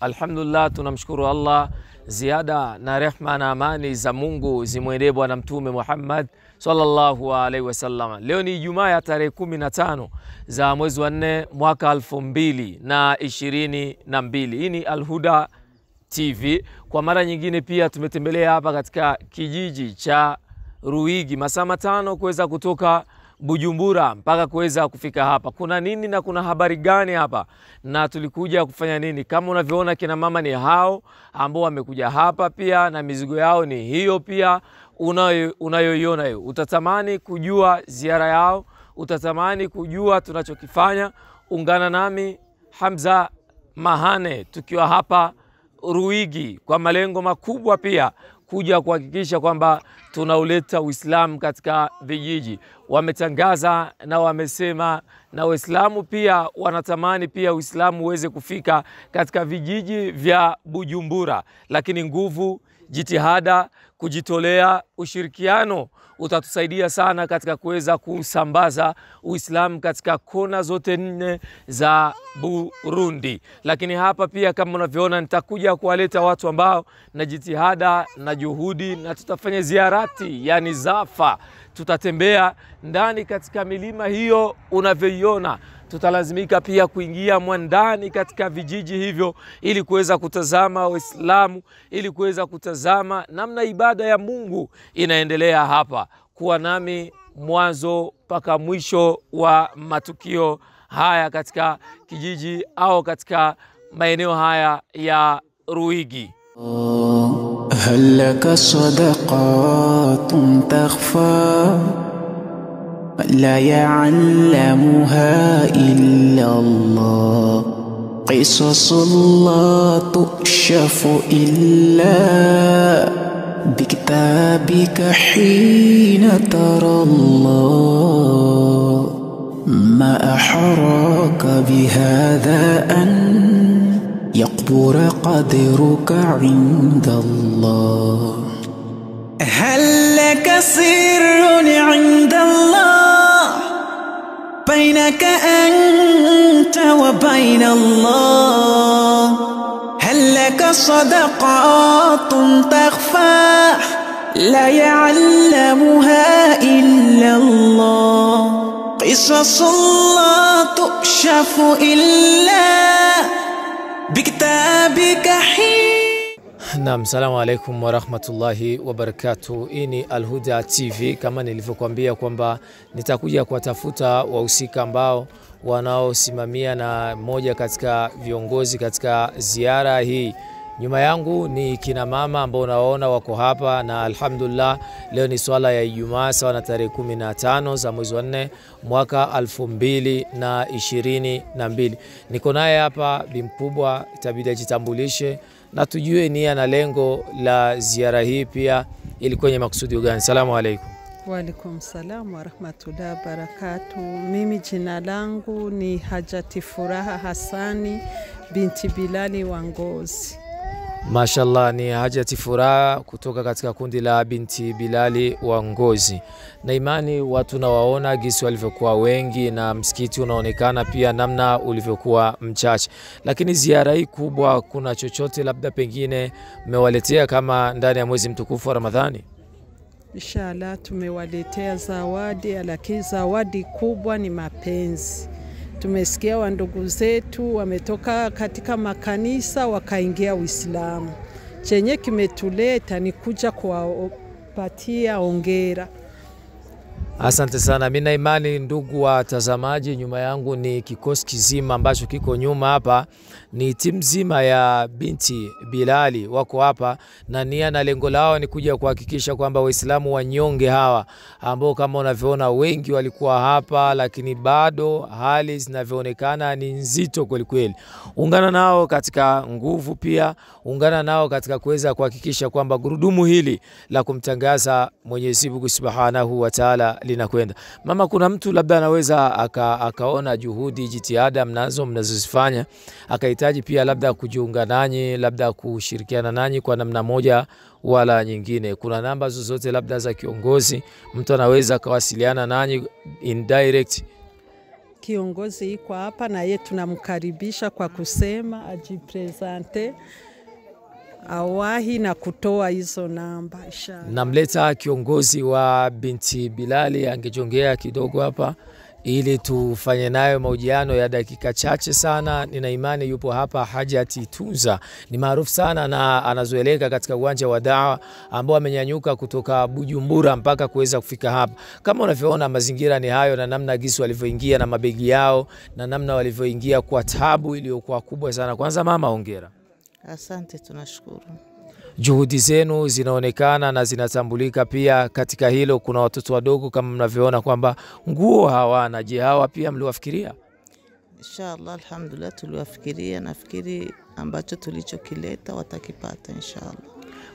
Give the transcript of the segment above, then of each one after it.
Alhamdulillah, tunamshukuru Allah, ziada na rehma na amani za Mungu zimwendee Bwana Mtume Muhammad sallallahu alaihi wasallam. Leo ni Ijumaa ya tarehe kumi na tano za mwezi wa nne mwaka elfu mbili na ishirini na mbili. Hii ni Alhuda TV. Kwa mara nyingine pia tumetembelea hapa katika kijiji cha Ruigi masaa matano kuweza kutoka Bujumbura mpaka kuweza kufika hapa. Kuna nini na kuna habari gani hapa na tulikuja kufanya nini? Kama unavyoona kina mama ni hao ambao wamekuja hapa pia na mizigo yao ni hiyo pia unayoiona hiyo. Utatamani kujua ziara yao, utatamani kujua tunachokifanya. Ungana nami Hamza Mahane tukiwa hapa Ruigi kwa malengo makubwa pia kuja kuhakikisha kwamba tunauleta Uislamu katika vijiji. Wametangaza na wamesema, na Waislamu pia wanatamani pia Uislamu uweze kufika katika vijiji vya Bujumbura, lakini nguvu, jitihada, kujitolea, ushirikiano utatusaidia sana katika kuweza kusambaza Uislamu katika kona zote nne za Burundi. Lakini hapa pia kama unavyoona, nitakuja kuwaleta watu ambao na jitihada na juhudi, na tutafanya ziarati, yani zafa, tutatembea ndani katika milima hiyo unavyoiona tutalazimika pia kuingia mwandani katika vijiji hivyo ili kuweza kutazama Waislamu, ili kuweza kutazama namna ibada ya Mungu inaendelea hapa. Kuwa nami mwanzo mpaka mwisho wa matukio haya katika kijiji au katika maeneo haya ya Ruigi. Oh, لا يعلمها إلا الله. قصص لا تؤشف إلا بكتابك حين ترى الله. ما أحراك بهذا أن يقبر قدرك عند الله. هل لك سر عند الله؟ بينك أنت وبين الله. هل لك صدقات تخفى؟ لا يعلمها إلا الله. قصص لا تؤشف إلا بكتابك حين Naam, salamu alaikum warahmatullahi wabarakatu. Hii ni Alhuda TV. Kama nilivyokuambia kwamba nitakuja kuwatafuta wahusika ambao wanaosimamia na moja katika viongozi katika ziara hii. Nyuma yangu ni kina mama ambao unawaona wako hapa, na alhamdulillah, leo ni swala ya Ijumaa sawa na tarehe kumi na tano za mwezi wa nne mwaka alfu mbili na ishirini na mbili. Niko naye hapa bi mkubwa, itabidi ajitambulishe na tujue nia na lengo la ziara hii, pia ili kwenye makusudi gani. Salamu alaikum. Waalaikum salam warahmatullahi wabarakatu. Mimi jina langu ni Hajati Furaha Hasani binti Bilali wa Ngozi. Mashallah, ni Hajati Furaha kutoka katika kundi la binti Bilali wa Ngozi, na imani watu nawaona gisi walivyokuwa wengi na msikiti unaonekana pia namna ulivyokuwa mchache. Lakini ziara hii kubwa, kuna chochote labda pengine mmewaletea kama ndani ya mwezi mtukufu wa Ramadhani? Inshallah tumewaletea zawadi, lakini zawadi kubwa ni mapenzi. Tumesikia wandugu zetu wametoka katika makanisa wakaingia Uislamu. Chenye kimetuleta ni kuja kuwapatia ongera. Asante sana. Mimi na imani, ndugu watazamaji, nyuma yangu ni kikosi kizima ambacho kiko nyuma hapa, ni timu nzima ya binti Bilali wako hapa, na nia na lengo lao ni kuja kuhakikisha kwamba Waislamu wanyonge hawa ambao kama unavyoona wengi walikuwa hapa, lakini bado hali zinavyoonekana ni nzito kwelikweli. Ungana nao katika nguvu, pia ungana nao katika kuweza kuhakikisha kwamba gurudumu hili la kumtangaza Mwenyezi Mungu Subhanahu wa Ta'ala linakwenda. Mama, kuna mtu labda anaweza aka, akaona juhudi jitihada mnazo mnazozifanya akahitaji pia labda kujiunga nanyi, labda kushirikiana nanyi kwa namna moja wala nyingine. Kuna namba zozote labda za kiongozi mtu anaweza akawasiliana nanyi indirect? kiongozi iko hapa na ye tunamkaribisha kwa kusema ajipresente awahi na kutoa hizo namba. Namleta kiongozi wa binti Bilali angejongea kidogo hapa ili tufanye nayo mahojiano ya dakika chache sana. Nina imani yupo hapa Hajati Tunza, ni maarufu sana na anazoeleka katika uwanja wa dawa, ambao amenyanyuka kutoka Bujumbura mpaka kuweza kufika hapa. Kama unavyoona mazingira ni hayo, na namna gisi walivyoingia na mabegi yao na namna walivyoingia kwa tabu iliyokuwa kubwa sana. Kwanza mama, hongera. Asante, tunashukuru. Juhudi zenu zinaonekana na zinatambulika pia katika hilo. Kuna watoto wadogo kama mnavyoona kwamba nguo hawana. Je, hawa pia mliwafikiria? Inshallah, alhamdulillah, tuliwafikiria. Nafikiri ambacho tulichokileta watakipata inshallah.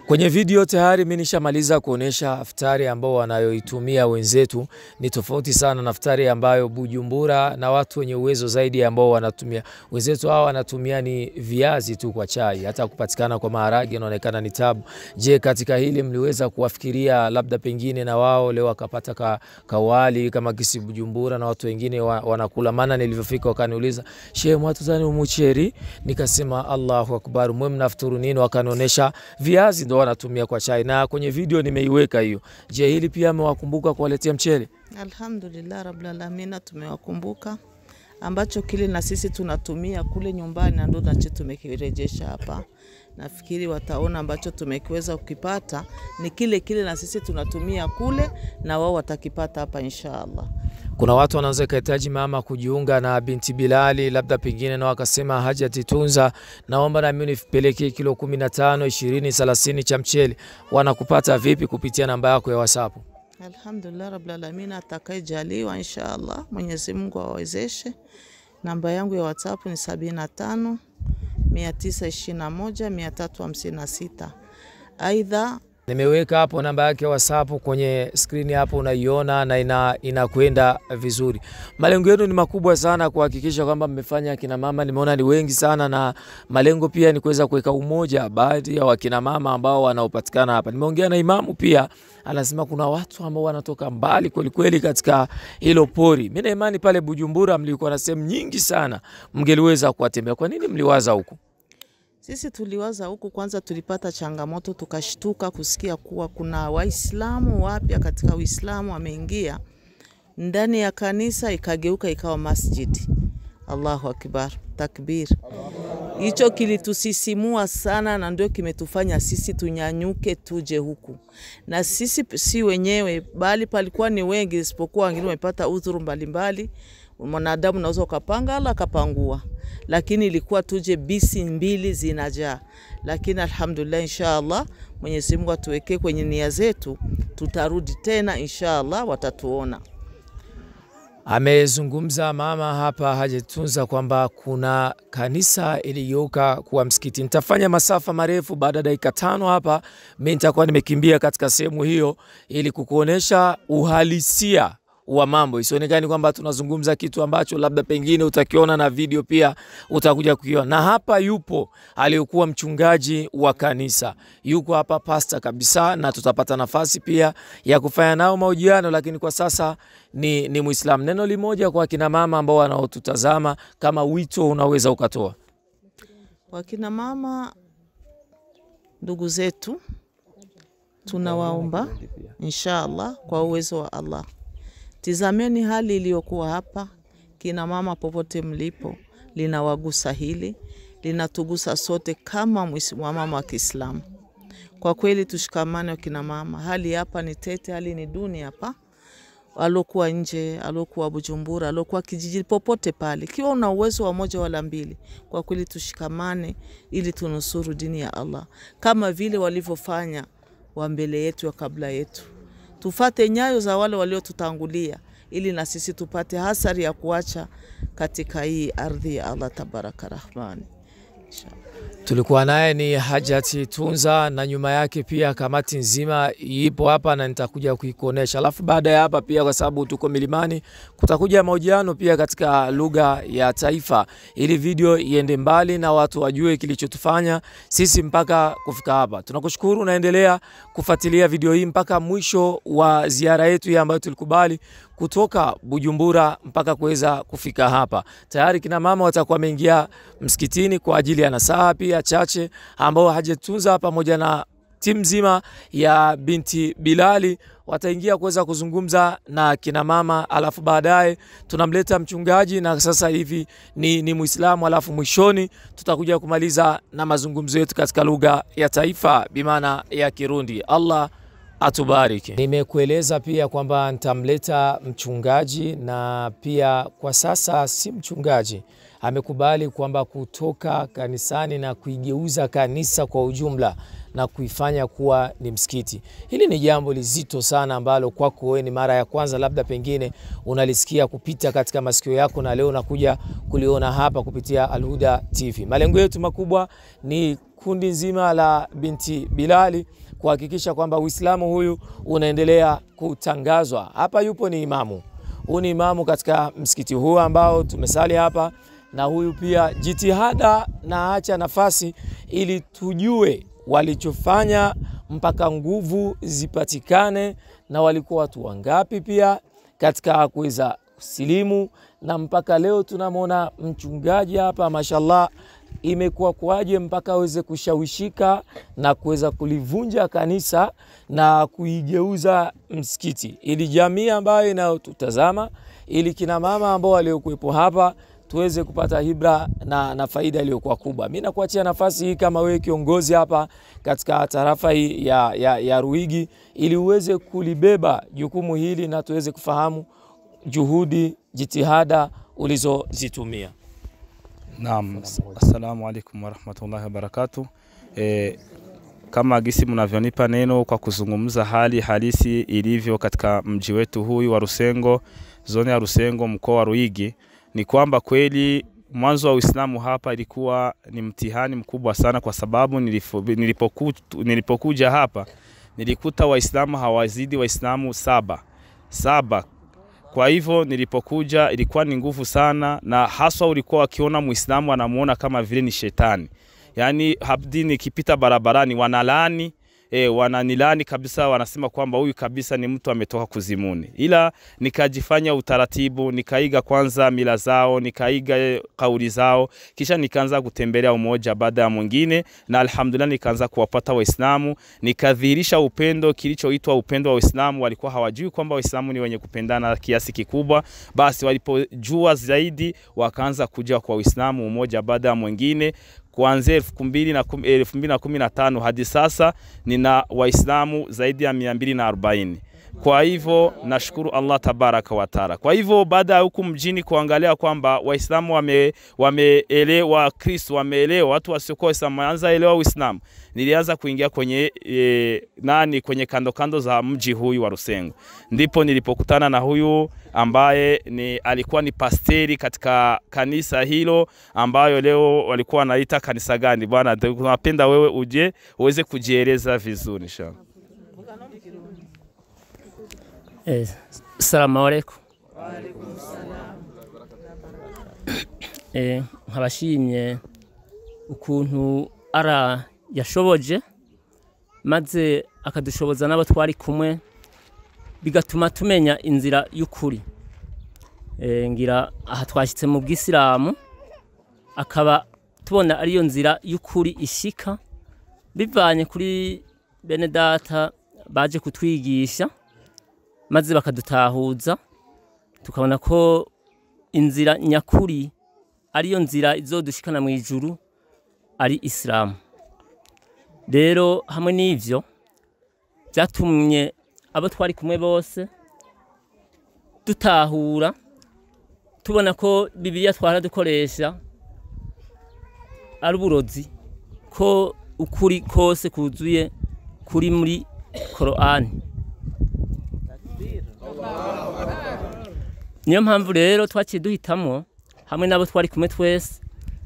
Kwenye video tayari mimi nishamaliza kuonesha iftari ambao wanayoitumia wenzetu ni tofauti sana na iftari ambayo Bujumbura na watu wenye uwezo zaidi ambao wanatumia. Wenzetu hawa wanatumia ni viazi tu kwa chai, hata kupatikana kwa maharage inaonekana ni tabu. Je, katika hili mliweza kuwafikiria labda pengine na wao leo wakapata ka, kawali kama kisi Bujumbura na watu wengine wa, wanakula? Maana nilivyofika wakaniuliza, shehe, mwatuzani umucheri, nikasema Allahu akbar, mwe mnafuturu nini? Wakanionyesha viazi ndo wanatumia kwa chai, na kwenye video nimeiweka hiyo. Je, hili pia amewakumbuka kuwaletea mchele? Alhamdulillah rabbil alamin, tumewakumbuka ambacho kile na sisi tunatumia kule nyumbani, na ndo nacho tumekirejesha hapa. Nafikiri wataona ambacho tumekiweza kukipata ni kile kile na sisi tunatumia kule, na wao watakipata hapa inshallah. Kuna watu wanaweza kahitaji mama kujiunga na binti Bilali, labda pengine na wakasema Hajati Tunza, naomba mimi nipelekee kilo 15, 20, 30 cha mchele. Wanakupata vipi? Kupitia namba yako ya WhatsApp. Alhamdulillah rabbil alamin, atakayejaliwa inshallah, Mwenyezi Mungu awawezeshe. Namba yangu ya WhatsApp ni 75 921 356. Aidha Nimeweka hapo namba yake WhatsApp kwenye skrini hapo, unaiona na ina inakwenda vizuri. Malengo yenu ni makubwa sana kuhakikisha kwamba mmefanya akina mama, nimeona ni wengi sana, na malengo pia ni kuweza kuweka umoja baadhi ya wakina mama ambao wanaopatikana hapa. Nimeongea na imamu pia, anasema kuna watu ambao wanatoka mbali kweli kweli katika hilo pori. Mimi na imani pale Bujumbura mlikuwa na sehemu nyingi sana mngeliweza kuwatembea. Kwa nini mliwaza huku? Sisi tuliwaza huku, kwanza tulipata changamoto, tukashtuka kusikia kuwa kuna Waislamu wapya katika Uislamu wameingia ndani ya kanisa, ikageuka ikawa masjidi. Allahu akbar, takbir. Hicho kilitusisimua sana, na ndio kimetufanya sisi tunyanyuke tuje huku, na sisi si wenyewe, bali palikuwa ni wengi, isipokuwa wengine wamepata udhuru mbalimbali. Mwanadamu naweza ukapanga ala akapangua lakini ilikuwa tuje bisi mbili zinajaa, lakini alhamdulillah, inshallah Mwenyezi Mungu atuwekee kwenye nia zetu, tutarudi tena inshallah, watatuona. Amezungumza mama hapa Hajatunza kwamba kuna kanisa iligeuka kuwa msikiti. Nitafanya masafa marefu, baada ya dakika tano hapa mi nitakuwa nimekimbia katika sehemu hiyo ili kukuonesha uhalisia wa mambo, isionekani kwamba tunazungumza kitu ambacho labda pengine utakiona na video pia utakuja kukiona. Na hapa yupo aliyokuwa mchungaji wa kanisa, yuko hapa pasta kabisa, na tutapata nafasi pia ya kufanya nao mahojiano, lakini kwa sasa ni, ni Muislamu. Neno limoja kwa kina mama ambao wanaotutazama, kama wito unaweza ukatoa. kwa kina mama ndugu zetu, tunawaomba inshallah kwa uwezo wa Allah Tizameni hali iliyokuwa hapa. Kina mama popote mlipo, linawagusa hili, linatugusa sote kama mama wa Kiislamu. Kwa kweli tushikamane wakina mama, hali hapa ni tete, hali ni duni hapa. Alokuwa nje, alokuwa Bujumbura, alokuwa kijiji, popote pale, kiwa una uwezo wa moja wala mbili, kwa kweli tushikamane ili tunusuru dini ya Allah kama vile walivyofanya wa mbele yetu wa kabla yetu tufate nyayo za wale waliotutangulia ili na sisi tupate hasari ya kuacha katika hii ardhi ya Allah tabaraka rahmani. Tulikuwa naye ni Hajati Tunza na nyuma yake pia kamati nzima ipo hapa na nitakuja kuikuonesha. Alafu baada ya hapa pia, kwa sababu tuko milimani, kutakuja mahojiano pia katika lugha ya taifa, ili video iende mbali na watu wajue kilichotufanya sisi mpaka kufika hapa. Tunakushukuru, unaendelea kufuatilia video hii mpaka mwisho wa ziara yetu hii ambayo tulikubali kutoka Bujumbura mpaka kuweza kufika hapa. Tayari kina mama watakuwa wameingia msikitini kwa ajili ya nasaha pia chache ambao hajatunza pamoja na timu nzima ya binti Bilali wataingia kuweza kuzungumza na kina mama, alafu baadaye tunamleta mchungaji na sasa hivi ni, ni Muislamu, alafu mwishoni tutakuja kumaliza na mazungumzo yetu katika lugha ya taifa bimaana ya Kirundi. Allah atubariki. Nimekueleza pia kwamba nitamleta mchungaji na pia kwa sasa si mchungaji, amekubali kwamba kutoka kanisani na kuigeuza kanisa kwa ujumla na kuifanya kuwa ni msikiti. Hili ni jambo lizito sana ambalo kwako wewe ni mara ya kwanza, labda pengine unalisikia kupita katika masikio yako, na leo unakuja kuliona hapa kupitia Alhuda TV. Malengo yetu makubwa ni kundi nzima la binti Bilali kuhakikisha kwamba Uislamu huyu unaendelea kutangazwa. Hapa yupo ni imamu, huyu ni imamu katika msikiti huu ambao tumesali hapa, na huyu pia jitihada na acha nafasi ili tujue walichofanya mpaka nguvu zipatikane, na walikuwa watu wangapi pia katika kuweza kusilimu, na mpaka leo tunamwona mchungaji hapa, mashallah imekuwa kwaje mpaka aweze kushawishika na kuweza kulivunja kanisa na kuigeuza msikiti, ili jamii ambayo inayotutazama, ili kina mama ambao waliokuwepo hapa tuweze kupata hibra na, na faida iliyokuwa kubwa. Mi nakuachia nafasi hii kama wewe kiongozi hapa katika tarafa hii ya, ya, ya Ruigi, ili uweze kulibeba jukumu hili na tuweze kufahamu juhudi, jitihada ulizozitumia. Naam, assalamu alaikum warahmatullahi wabarakatu. E, kama gisi mnavyonipa neno kwa kuzungumza hali halisi ilivyo katika mji wetu huyu wa Rusengo, zone ya Rusengo, mkoa wa Ruigi, ni kwamba kweli mwanzo wa Uislamu hapa ilikuwa ni mtihani mkubwa sana, kwa sababu nilipo, nilipoku, nilipokuja hapa nilikuta Waislamu hawazidi Waislamu saba saba kwa hivyo nilipokuja ilikuwa ni nguvu sana, na haswa ulikuwa wakiona Muislamu anamuona kama vile ni shetani. Yaani habdi nikipita barabarani wanalani E, wananilani kabisa, wanasema kwamba huyu kabisa ni mtu ametoka kuzimuni. Ila nikajifanya utaratibu, nikaiga kwanza mila zao, nikaiga kauli zao, kisha nikaanza kutembelea umoja baada ya mwingine, na alhamdulillah nikaanza kuwapata Waislamu, nikadhihirisha upendo, kilichoitwa upendo wa Waislamu. Walikuwa hawajui kwamba Waislamu ni wenye kupendana kiasi kikubwa, basi walipojua zaidi wakaanza kuja kwa Waislamu umoja baada ya mwingine kuanzia elfu mbili na kumi, na tano hadi sasa nina Waislamu zaidi ya mia mbili na arobaini. Kwa hivyo nashukuru Allah tabaraka wa taala. Kwa hivyo baada ya huku mjini kuangalia kwamba Waislamu wame, wameelewa, Kristo wameelewa, watu wasiokuwa Waislamu wameanza elewa Uislamu, nilianza kuingia kwenye e, nani kwenye kando kando za mji huyu wa Rusengo, ndipo nilipokutana na huyu ambaye ni, alikuwa ni pasteri katika kanisa hilo ambayo leo walikuwa wanaita kanisa gani? Bwana, tunapenda wewe uje uweze kujieleza vizuri inshallah. Eh, Assalamu alaikum. Eh, nkabashimye ukuntu ara yashoboje maze akadushoboza n'abo twari kumwe bigatuma tumenya inzira y'ukuri. Eh, ngira aha twashyitse mu bw'isilamu akaba tubona ariyo nzira y'ukuri ishika bivanye kuri bene data baje kutwigisha maze bakadutahuza tukabona ko inzira nyakuri ariyo nzira izodushikana mu ijuru ari isilamu. Rero hamwe n'ivyo byatumye abo twari kumwe bose dutahura tubona ko bibiliya twara dukoresha ari uburozi ko ukuri kose kuzuye kuri muri korani. Niyo mpamvu rero twaciye duhitamo hamwe n'abo twari kumwe twese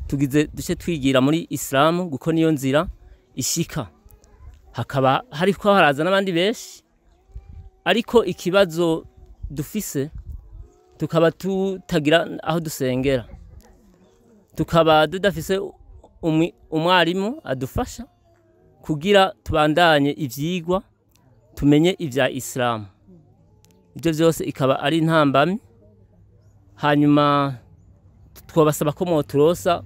tugize duce twigira muri isilamu kuko niyo nzira ishika hakaba hari ko haraza n'abandi benshi ariko ikibazo dufise tukaba tutagira aho dusengera. Tukaba tudafise umwarimu adufasha kugira tubandanye ivyigwa tumenye ivya isilamu ibyo byose ikaba ari intambamyi hanyuma twabasaba ko moturosa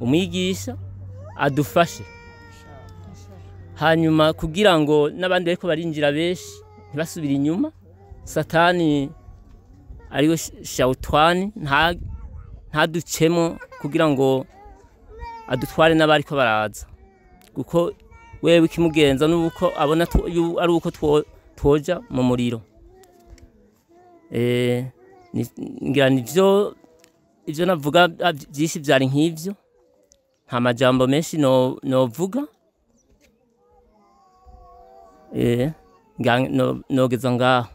umwigisha adufashe. Hanyuma kugira ngo n'abandi bariko barinjira benshi ntibasubire inyuma satani ari we sh- shawutwani nta- ntaducemo kugira ngo adutware n'abariko baraza. Kuko wewe ikimugenza nuko abona ari uko two- twoja mu muriro. Ngira nivyo ivyo navuga ah, vyinshi vyari nk'ivyo. Nta majambo menshi no- novuga. Eh, no- nogeza ngaho.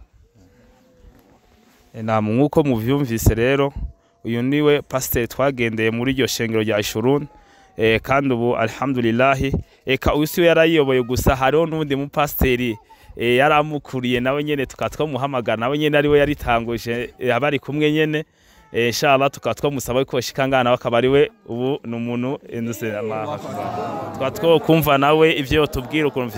Naam nk'uko muvyumvise rero uyu ni we pasiteri twagendeye muri iryo shengero rya Ishurun eh, kandi ubu alhamdulillahi eka uyu siwe yarayiyoboye gusa hariho n'undi mupasiteri eh, yaramukuriye nawe nyene tukaba twamuhamagara nawe nyene ari we yaritanguje eh, bari kumwe nyene eh, inshallah tukaba twamusaba ko shika ngana nawe akaba ari we ubu ni umuntu tukaba twokumva nawe ivyo tubwira ukuntu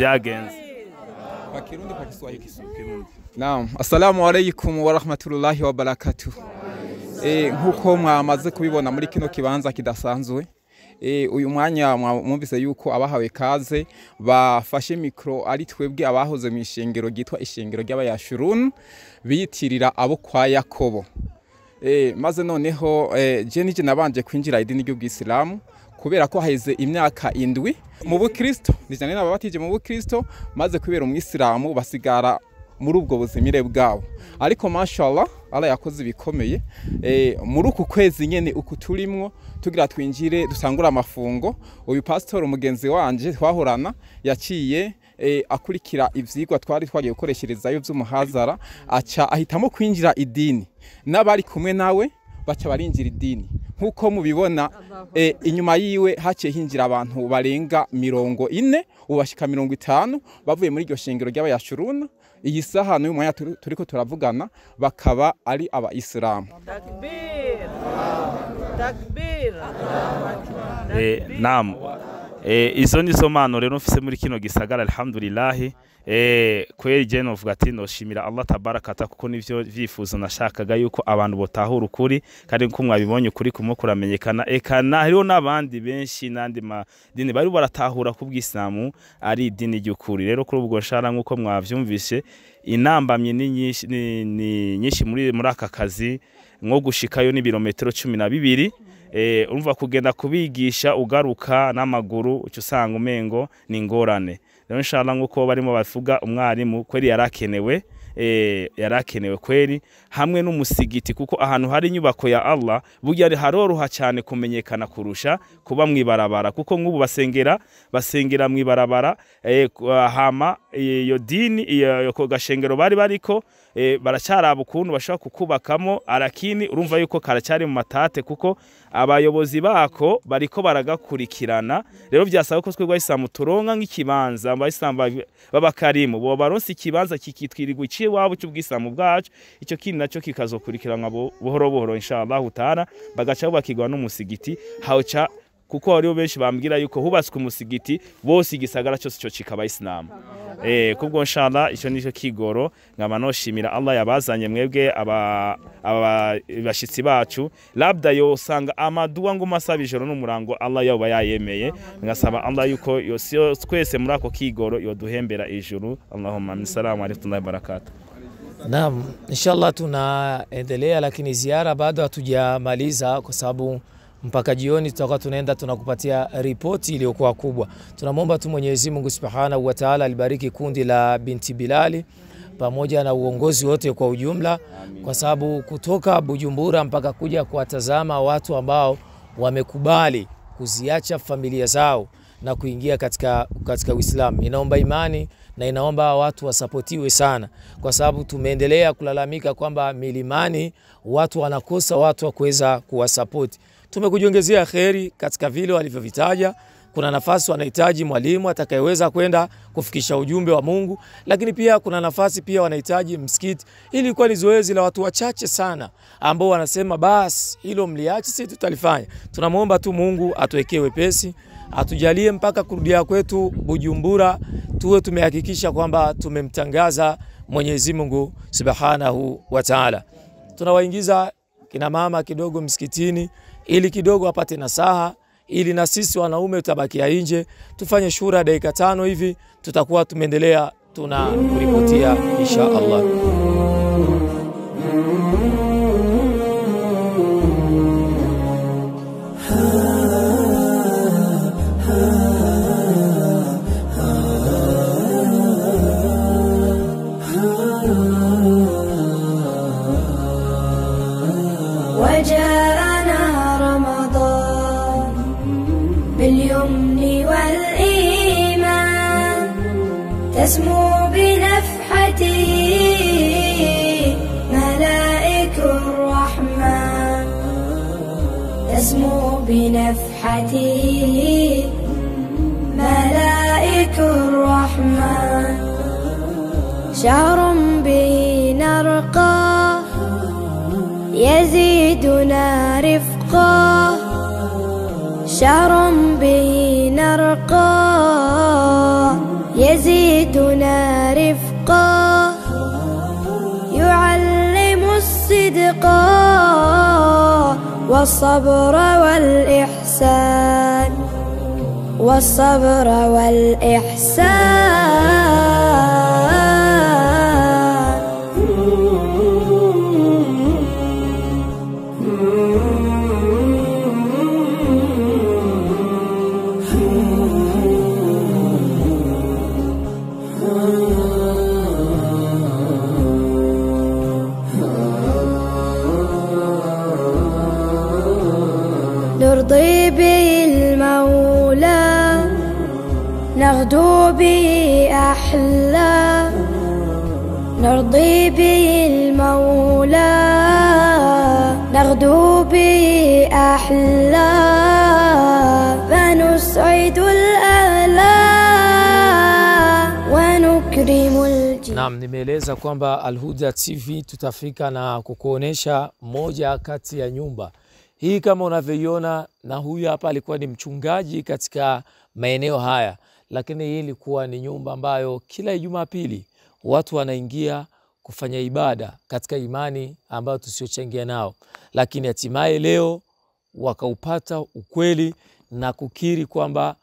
Kiswahili. Naam, assalamu alaikum wa rahmatullahi wa barakatuh. Eh, nk'uko mwamaze kubibona muri kino kibanza kidasanzwe uyu mwanya mwa- mwumvise yuko abahawe kaze bafashe mikro ari twebwe abahoze mu ishengero ryitwa ishengero ry'abayashurun biyitirira abo kwa Yakobo. Eh, maze noneho eh, je nije nabanje kwinjira idini ry'ubwisilamu kubera ko haheze imyaka indwi mu bukristo nijane nababatije mu bukristo maze kubera umwisilamu basigara muri ubwo buzimire bwabo ariko mashallah Allah yakoze ibikomeye eh, muri uku kwezi nyene uku turimwo tugira twinjire dusangura amafungo. Uyu pastor umugenzi wanje twahorana yaciye eh, akurikira ivyigwa twari twagiye gukoresherezayo vy'umuhazara aca ahitamo kwinjira idini. N'abari kumwe nawe baca barinjira idini. Nk'uko mubibona eh, inyuma yiwe haciye hinjira abantu barenga mirongo ine ubu bashika mirongo itanu bavuye muri iryo shengero ry'abayashuruna. Iyi saha n'uyu mwanya turi- turiko turavugana bakaba ari abayisilamu. Eh, eh, izo nizo mpano rero mfise muri kino gisagara alhamdulillahi. Eh, kweri je novuga ati noshimira Allah tabarakata kuko nivyo vyifuzo nashakaga yuko abantu botahura ukuri kandi nko mwabibonye ukuri kumwe kuramenyekana. Eka na hariho n'abandi benshi n'andi madini bari baratahura ko ubwisilamu ari idini ry'ukuri. Rero kuri ubwo nshara nk'uko mwavyumvise inambamye ni nyinshi ni, ni nyinshi muri muri aka kazi nko gushikayo n'ibirometero cumi na bibiri urumva kugenda kubigisha ugaruka n'amaguru uca usanga umengo ni ingorane rero inshallah nk'uko barimo bavuga umwarimu kweri yarakenewe eh, yarakenewe kweri hamwe n'umusigiti kuko ahantu hari inyubako ya Allah burya haroroha cyane kumenyekana kurusha kuba mwibarabara kuko nk'ubu basengera basengera mwibarabara eh, ku- hama iyo dini iyo gashengero bari bariko eh, baracaraba ukuntu bashobora kukubakamo arakini urumva yuko karacyari mu matate kuko abayobozi bako bariko baragakurikirana. Rero byasaba ko twebwe abayisilamu turonka nk'ikibanza abayisilamu b'abakarimu. Bo baronse ikibanza kikitwirirwa iciwabo cy'ubwisilamu bwacu. Icyo kindi na cyo kikazokurikiranwa bu- buhoro buhoro inshallah taala bagaca bubakirwa n'umusigiti hawuca kuko hariho benshi bambwira yuko hubatswe umusigiti bose igisagara cyose cyo kikaba isilamu eh kubwo nshala icyo nicyo kigoro nkaba noshimira Allah yabazanye mwebwe aba aba bashitsi bacu. Labda yo sanga amaduwa ngo masaba ijoro n'umurango Allah yaba yayemeye. Ngasaba Allah yuko yose twese muri ako kigoro yoduhembera ijuru. Allahumma salamu alaykum wa barakatuh Naam, inshallah tunaendelea, lakini ziara bado hatujamaliza kwa sababu mpaka jioni tutakuwa tunaenda tunakupatia ripoti iliyokuwa kubwa. Tunamwomba tu Mwenyezi Mungu Subhanahu wa Ta'ala alibariki kundi la binti Bilali pamoja na uongozi wote kwa ujumla, kwa sababu kutoka Bujumbura mpaka kuja kuwatazama watu ambao wamekubali kuziacha familia zao na kuingia katika, katika Uislamu inaomba imani na inaomba watu wasapotiwe sana, kwa sababu tumeendelea kulalamika kwamba milimani watu wanakosa watu wa kuweza kuwasapoti. Tumekujiongezea kheri katika vile walivyovitaja. Kuna nafasi wanahitaji mwalimu atakayeweza kwenda kufikisha ujumbe wa Mungu, lakini pia kuna nafasi pia wanahitaji msikiti. Hili ilikuwa ni zoezi la watu wachache sana ambao wanasema basi hilo mliache, sisi tutalifanya. Tunamwomba tu Mungu atuwekee wepesi atujalie mpaka kurudia kwetu Bujumbura tuwe tumehakikisha kwamba tumemtangaza Mwenyezi Mungu Subhanahu wa Ta'ala. Tunawaingiza kina mama kidogo msikitini ili kidogo apate nasaha ili na sisi wanaume tutabakia nje tufanye shura dakika tano hivi, tutakuwa tumeendelea tuna kuripotia insha Allah. تسمو بنفحته ملائك الرحمن. تسمو بنفحته ملائك الرحمن. شهر به نرقى يزيدنا رفقا. شهر به نرقى والصبر والإحسان والصبر والإحسان Naam, nimeeleza kwamba Alhuda TV tutafika na kukuonesha moja kati ya nyumba. Hii kama unavyoiona, na huyu hapa alikuwa ni mchungaji katika maeneo haya, lakini hii ilikuwa ni nyumba ambayo kila Jumapili watu wanaingia kufanya ibada katika imani ambayo tusiochangia nao, lakini hatimaye leo wakaupata ukweli na kukiri kwamba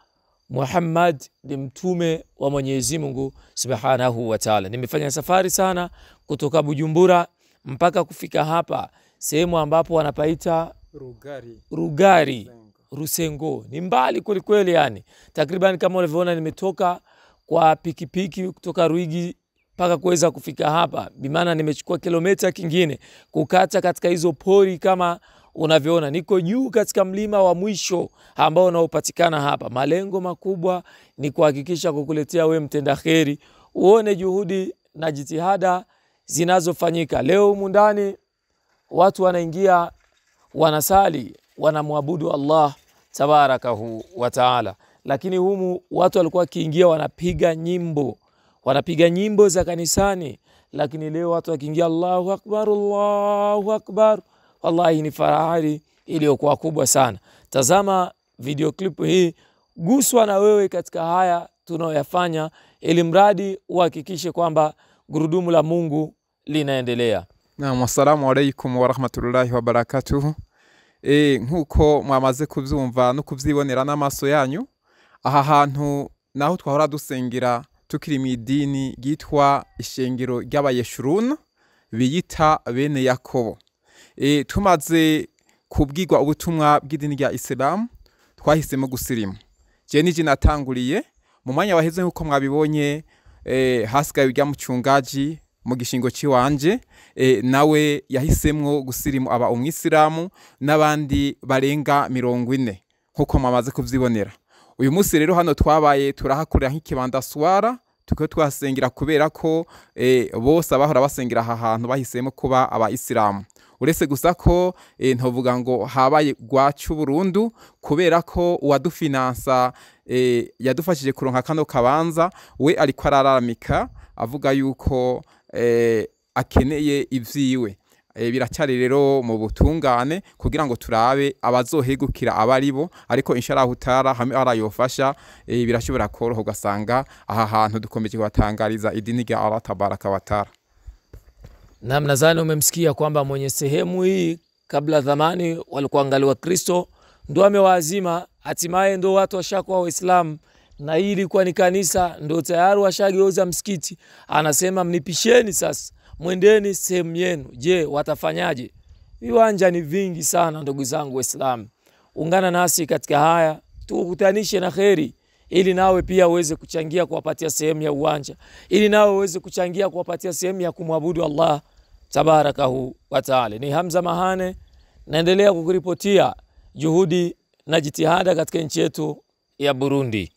Muhammad ni mtume wa Mwenyezi Mungu Subhanahu wa Ta'ala. Nimefanya safari sana kutoka Bujumbura mpaka kufika hapa sehemu ambapo wanapaita Rugari. Rugari. Rusengo, ni mbali kwelikweli, yani. Takriban kama ulivyoona nimetoka kwa pikipiki kutoka Ruigi mpaka kuweza kufika hapa, bimaana nimechukua kilomita kingine kukata katika hizo pori kama unavyoona niko juu katika mlima wa mwisho ambao unaopatikana hapa. Malengo makubwa ni kuhakikisha kukuletea we mtenda kheri, uone juhudi na jitihada zinazofanyika. Leo humu ndani watu wanaingia, wanasali, wanamwabudu Allah tabarakahu wa taala, lakini humu watu walikuwa wakiingia wanapiga nyimbo, wanapiga nyimbo za kanisani, lakini leo watu wakiingia Allahu akbar, Allahu akbar Wallahi ni fahari iliyokuwa kubwa sana. Tazama video clip hii, guswa na wewe katika haya tunayoyafanya, ili mradi uhakikishe kwamba gurudumu la Mungu linaendelea. Naam, assalamu alaikum warahmatullahi wabarakatuhu. E, nk'uko mwamaze kuvyumva no kubyibonera n'amaso yanyu aha hantu naho twahora dusengera tukiri mu idini ryitwa ishengero ry'abayeshurun biyita bene yakobo tumaze kubwirwa ubutumwa bw'idini rya isilamu twahisemo gusirimu je nije natanguriye? Mu mwanya waheze nk'uko mwabibonye e, hasigaye urya mucungaji mu gishingo ciwanje e, nawe yahisemwo gusirimu aba umwisilamu n'abandi barenga mirongo ine nk'uko mwamaze kuvyibonera uyu munsi rero hano twabaye turahakorera nk'ikibanda swara tukaba twasengera kubera ko bose abahora basengera aha hantu bahisemo kuba abayisilamu uretse gusa ko e, ntovuga ngo habaye gwacu burundu kubera ko uwadufinansa e, yadufashije kuronka kano kabanza we ariko araramika avuga yuko e, akeneye ivyiwe. E, biracyari rero mu butungane kugira ngo turabe abazohegukira abari bo ariko inshallah utara hamwe arayofasha birashobora koroha ugasanga aha hantu dukomeje kubatangariza idini rya wa taala. Na mnadhani umemsikia kwamba mwenye sehemu hii kabla zamani walikuwa angaliwa Kristo ndo amewaazima, hatimaye ndo watu washakuwa Waislamu na hii ilikuwa ni kanisa, ndo tayari washageuza msikiti. Anasema mnipisheni sasa, mwendeni sehemu yenu. Je, watafanyaje? Viwanja ni vingi sana, ndugu zangu Waislamu, ungana nasi katika haya, tukutanishe na kheri ili nawe pia uweze kuchangia kuwapatia sehemu ya uwanja, ili nawe uweze kuchangia kuwapatia sehemu ya kumwabudu Allah tabarakahu wataala. Ni Hamza Mahane, naendelea kukuripotia juhudi na jitihada katika nchi yetu ya Burundi.